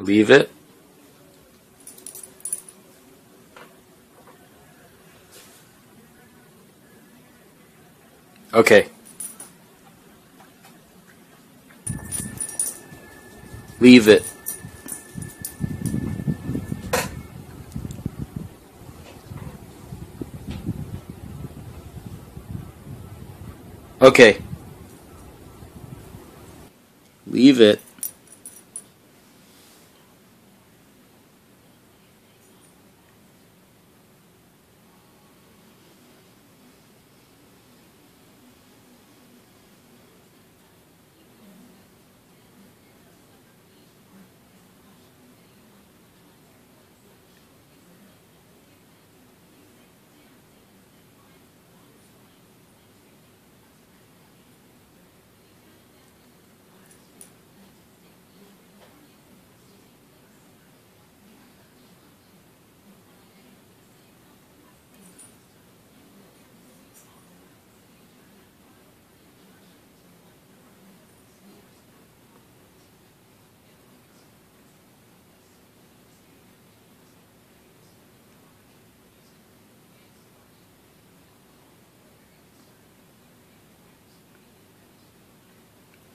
Leave it. Okay. Leave it. Okay. Leave it.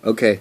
Okay.